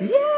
Yay!